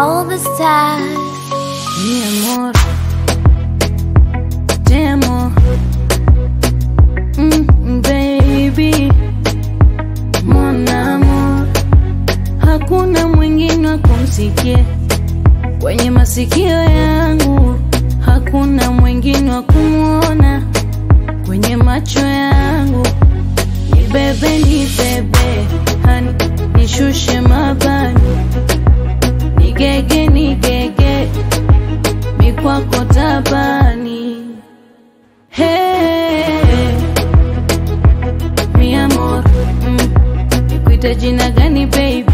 all the stars. Mi amor, te amo, mm, baby, mon amor. Hakuna mwingine wa kwenye masikio yangu, hakuna mwingine wa kumwona kwenye macho yangu. nibebe ni bebe, hani nishushe mabani, nigege, nigege. Mikwako tabani. Hey, mi amor, mm, nikuite jina gani baby,